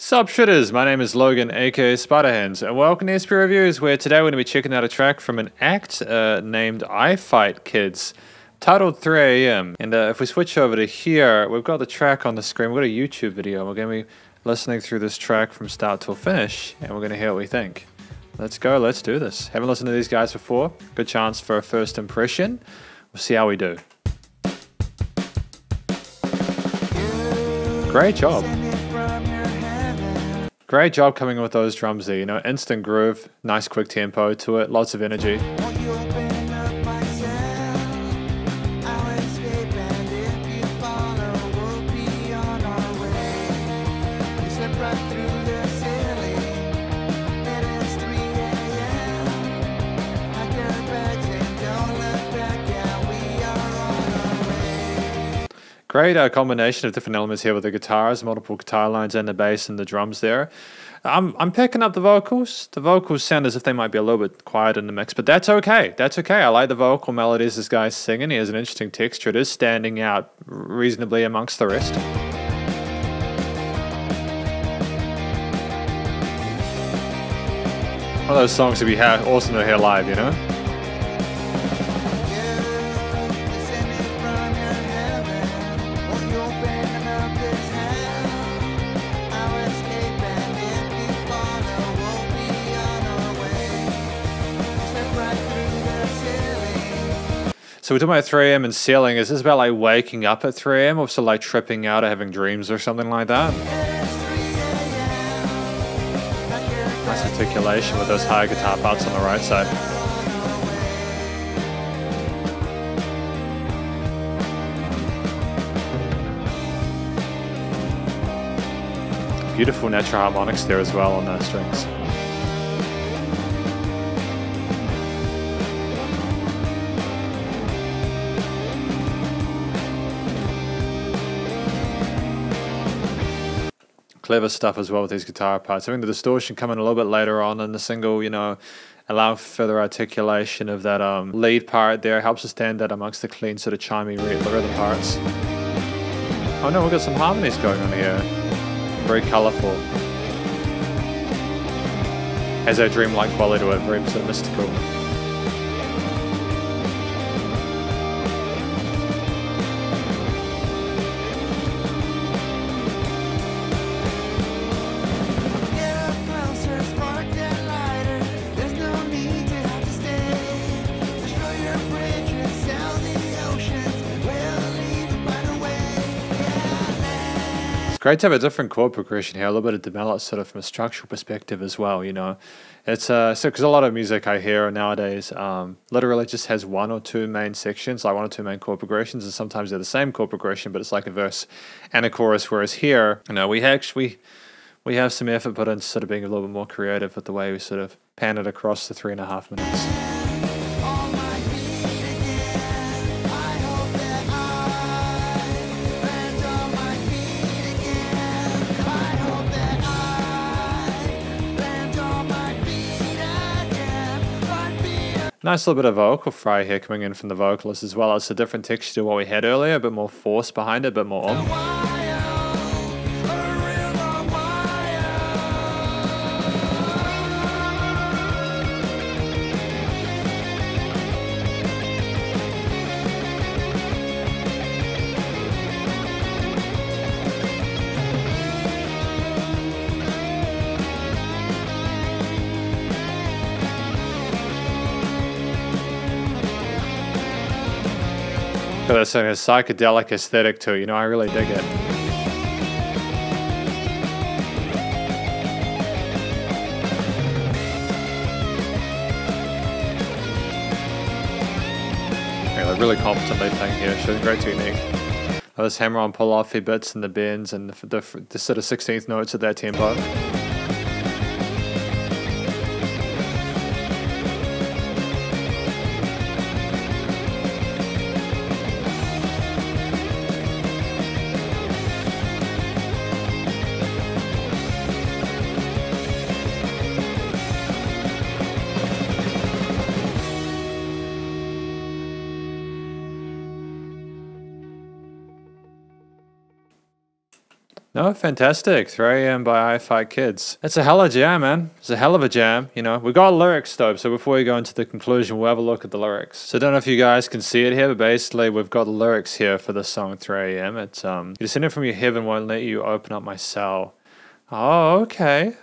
Sup Shredders, my name is Logan aka Spiderhands and welcome to SP Reviews where today we're going to be checking out a track from an act uh, named I Fight Kids titled 3am and uh, if we switch over to here we've got the track on the screen, we've got a YouTube video we're going to be listening through this track from start till finish and we're going to hear what we think. Let's go, let's do this. Haven't listened to these guys before, good chance for a first impression. We'll see how we do. Great job. Great job coming with those drums there, you know, instant groove, nice quick tempo to it, lots of energy. Great uh, combination of different elements here with the guitars, multiple guitar lines and the bass and the drums there. I'm, I'm picking up the vocals. The vocals sound as if they might be a little bit quiet in the mix, but that's okay. That's okay. I like the vocal melodies this guy's singing. He has an interesting texture. It is standing out reasonably amongst the rest. One of those songs to be awesome to hear live, you know? So we're talking about 3am and sailing. Is this about like waking up at 3am or so like tripping out or having dreams or something like that? Nice articulation with those high guitar parts on the right side. Beautiful natural harmonics there as well on those strings. Clever stuff as well with these guitar parts. I think the distortion coming a little bit later on in the single, you know, allow further articulation of that um, lead part there, helps us stand out amongst the clean sort of chimey rhythm parts. Oh no, we've got some harmonies going on here. Very colourful. Has a dreamlike quality to it, very sort of mystical. Great to have a different chord progression here, a little bit of develop sort of from a structural perspective as well, you know. It's uh, so because a lot of music I hear nowadays um, literally just has one or two main sections, like one or two main chord progressions, and sometimes they're the same chord progression, but it's like a verse and a chorus. Whereas here, you know, we actually we have some effort put into sort of being a little bit more creative with the way we sort of pan it across the three and a half minutes. Nice little bit of vocal fry here coming in from the vocalist as well. It's a different texture to what we had earlier, a bit more force behind it, a bit more on. There's a psychedelic aesthetic to it, you know, I really dig it. Really competently playing here, showing great technique. This hammer on pull off, offy bits and the bends and the, the, the sort of 16th notes at that tempo. No, fantastic. 3 a.m. by I Fight Kids. It's a hell of a jam, man. It's a hell of a jam. You know, we got lyrics though, so before we go into the conclusion, we'll have a look at the lyrics. So I don't know if you guys can see it here, but basically we've got the lyrics here for the song 3 a.m. It's um, you descended from your heaven won't let you open up my cell. Oh, okay.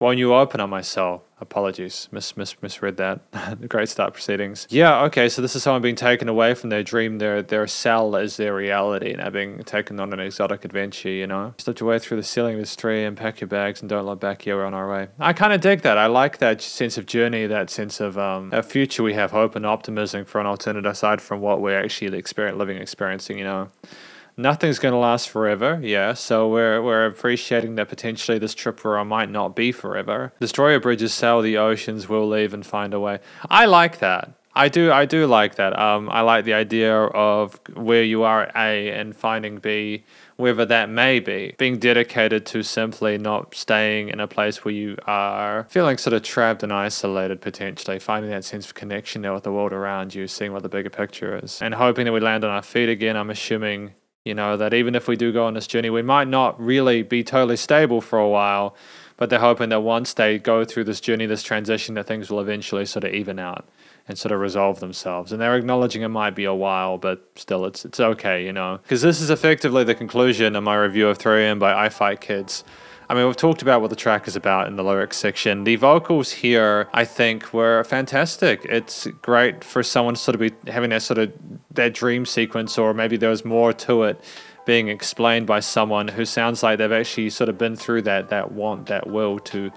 Won't you open up my cell? Apologies, mis, mis misread that. great start proceedings. Yeah, okay, so this is someone being taken away from their dream, their their cell is their reality, and being taken on an exotic adventure, you know? Slip your way through the ceiling of this tree and pack your bags and don't look back, yeah, we're on our way. I kind of dig that. I like that sense of journey, that sense of um, a future we have hope and optimism for an alternative aside from what we're actually experience, living experiencing, you know? Nothing's going to last forever. Yeah, so we're we're appreciating that potentially this trip for our might not be forever. Destroyer bridges sail the oceans, we'll leave and find a way. I like that. I do I do like that. Um, I like the idea of where you are at A and finding B, wherever that may be. Being dedicated to simply not staying in a place where you are feeling sort of trapped and isolated potentially, finding that sense of connection there with the world around you, seeing what the bigger picture is. And hoping that we land on our feet again. I'm assuming you know, that even if we do go on this journey, we might not really be totally stable for a while, but they're hoping that once they go through this journey, this transition, that things will eventually sort of even out and sort of resolve themselves. And they're acknowledging it might be a while, but still, it's it's okay, you know, because this is effectively the conclusion of my review of 3am by I Fight Kids. I mean, we've talked about what the track is about in the lyrics section. The vocals here, I think, were fantastic. It's great for someone to sort of be having that sort of that dream sequence, or maybe there was more to it being explained by someone who sounds like they've actually sort of been through that that want, that will to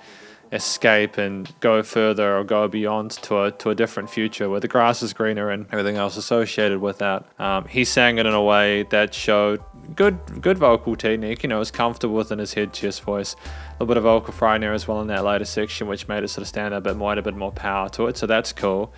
escape and go further or go beyond to a to a different future where the grass is greener and everything else associated with that. Um, he sang it in a way that showed good good vocal technique. You know, was comfortable within his head chest voice. A little bit of vocal fry there as well in that later section, which made it sort of stand out a bit more, a bit more power to it. So that's cool.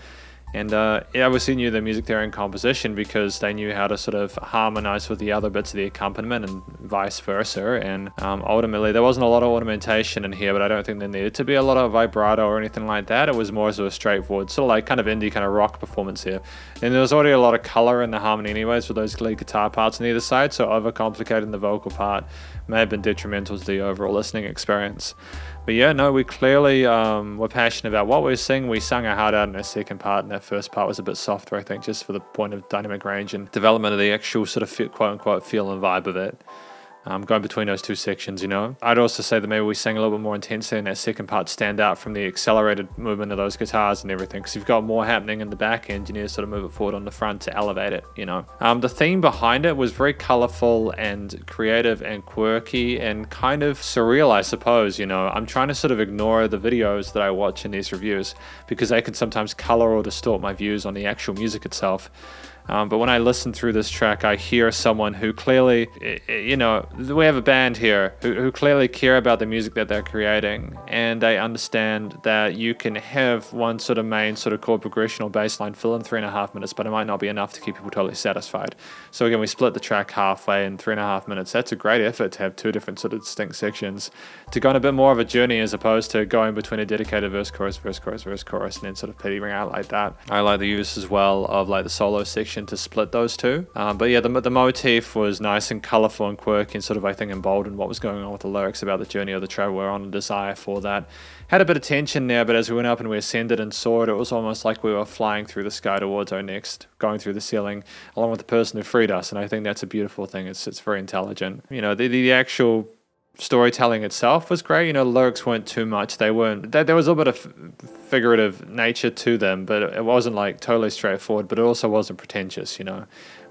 And uh, yeah, obviously knew the music theory and composition because they knew how to sort of harmonize with the other bits of the accompaniment and vice versa. And um, ultimately, there wasn't a lot of ornamentation in here, but I don't think there needed to be a lot of vibrato or anything like that. It was more sort of straightforward, sort of like kind of indie kind of rock performance here. And there was already a lot of color in the harmony, anyways, with those lead guitar parts on either side, so overcomplicating the vocal part may have been detrimental to the overall listening experience. But yeah, no, we clearly um, were passionate about what we were singing. We sung our heart out in the second part, and that first part was a bit softer, I think, just for the point of dynamic range and development of the actual sort of quote unquote feel and vibe of it um, going between those two sections, you know. I'd also say that maybe we sang a little bit more intensely in that second part, stand out from the accelerated movement of those guitars and everything, because you've got more happening in the back end, you need to sort of move it forward on the front to elevate it, you know. Um, the theme behind it was very colorful and creative and quirky and kind of surreal, I suppose, you know. I'm trying to sort of ignore the videos that I watch in these reviews because they can sometimes color or distort my views on the actual music itself. Um, but when I listen through this track, I hear someone who clearly, you know, we have a band here who, who clearly care about the music that they're creating. And they understand that you can have one sort of main sort of chord progression or bassline fill in three and a half minutes, but it might not be enough to keep people totally satisfied. So again, we split the track halfway in three and a half minutes. That's a great effort to have two different sort of distinct sections to go on a bit more of a journey as opposed to going between a dedicated verse, chorus, verse, chorus, verse, chorus, and then sort of petering out like that. I like the use as well of like the solo section to split those two. Um, but yeah, the, the motif was nice and colorful and quirky and sort of, I think, emboldened what was going on with the lyrics about the journey of the traveler on a desire for that. Had a bit of tension there, but as we went up and we ascended and saw it, it was almost like we were flying through the sky towards our next, going through the ceiling, along with the person who freed us. And I think that's a beautiful thing. It's, it's very intelligent. You know, the, the actual storytelling itself was great. You know, lyrics weren't too much. They weren't. They, there was a little bit of figurative nature to them, but it wasn't like totally straightforward. But it also wasn't pretentious. You know,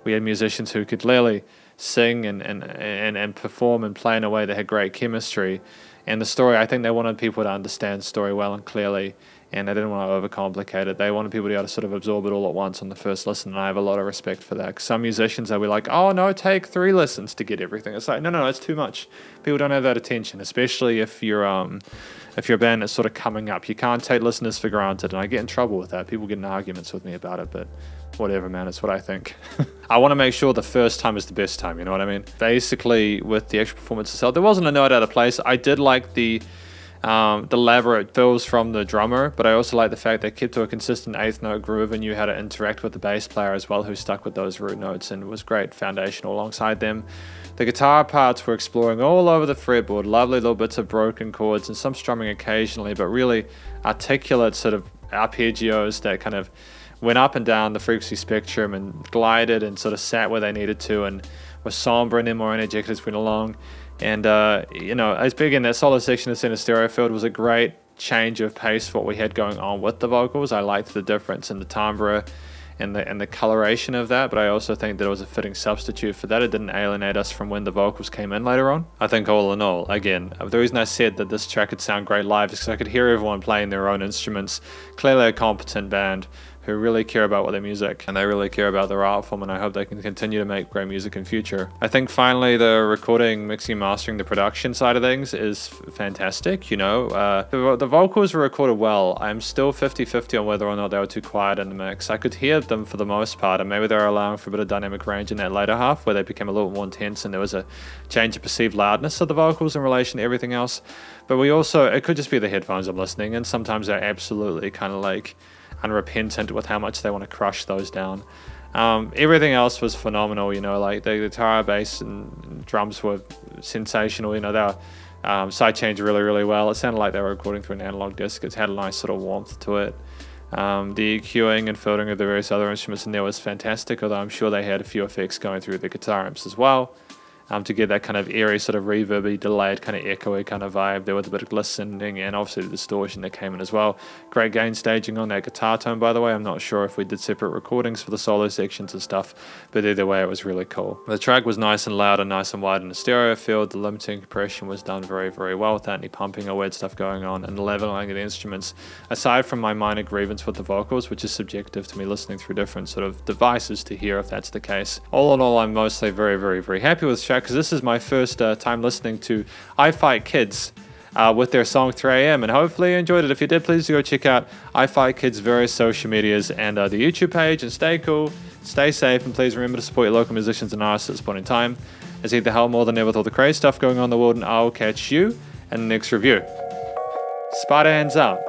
we had musicians who could clearly sing and and and, and perform and play in a way that had great chemistry. And the story, I think they wanted people to understand story well and clearly and they didn't want to overcomplicate it. They wanted people to be able to sort of absorb it all at once on the first listen, and I have a lot of respect for that. Some musicians, they'll be like, oh no, take three listens to get everything. It's like, no, no, no, it's too much. People don't have that attention, especially if you're um, if you're a band that's sort of coming up. You can't take listeners for granted, and I get in trouble with that. People get in arguments with me about it, but whatever, man, it's what I think. I want to make sure the first time is the best time, you know what I mean? Basically, with the actual performance itself, there wasn't a note out of place. I did like the um, the elaborate fills from the drummer, but I also like the fact they kept to a consistent eighth note groove and knew how to interact with the bass player as well, who stuck with those root notes and was great foundational alongside them. The guitar parts were exploring all over the fretboard, lovely little bits of broken chords and some strumming occasionally, but really articulate sort of arpeggios that kind of went up and down the frequency spectrum and glided and sort of sat where they needed to and were somber and then more energetic as we went along. And, uh, you know, as big in that solo section of Center Stereo Field was a great change of pace what we had going on with the vocals. I liked the difference in the timbre and the and the coloration of that, but I also think that it was a fitting substitute for that. It didn't alienate us from when the vocals came in later on. I think all in all, again, the reason I said that this track could sound great live is because I could hear everyone playing their own instruments. Clearly a competent band who really care about their music and they really care about their art form and I hope they can continue to make great music in future. I think finally the recording, mixing, mastering, the production side of things is fantastic, you know. Uh, the, the, vocals were recorded well. I'm still 50-50 on whether or not they were too quiet in the mix. I could hear them for the most part and maybe they were allowing for a bit of dynamic range in that later half where they became a little more intense and there was a change of perceived loudness of the vocals in relation to everything else. But we also, it could just be the headphones I'm listening and sometimes they're absolutely kind of like unrepentant with how much they want to crush those down. Um, everything else was phenomenal, you know, like the guitar, bass, and drums were sensational. You know, they were um, side chained really, really well. It sounded like they were recording through an analog desk. It had a nice sort of warmth to it. Um, the EQing and filtering of the various other instruments in there was fantastic, although I'm sure they had a few effects going through the guitar amps as well um, to get that kind of airy, sort of reverby, delayed, kind of echoey kind of vibe there with a bit of glistening and obviously the distortion that came in as well. Great gain staging on that guitar tone, by the way. I'm not sure if we did separate recordings for the solo sections and stuff, but either way, it was really cool. The track was nice and loud and nice and wide in the stereo field. The limiting compression was done very, very well without any pumping or weird stuff going on, and leveling of the instruments, aside from my minor grievance with the vocals, which is subjective to me listening through different sort of devices to hear if that's the case. All in all, I'm mostly very, very, very happy with because this is my first uh, time listening to I Fight Kids. Uh, with their song 3am and hopefully you enjoyed it. If you did please go check out i fight kids various social medias and uh, the youtube page and stay cool stay safe and please remember to support your local musicians and artists at this point in time. As either hell more than ever with all the crazy stuff going on in the world and i'll catch you in the next review. Spiderhands out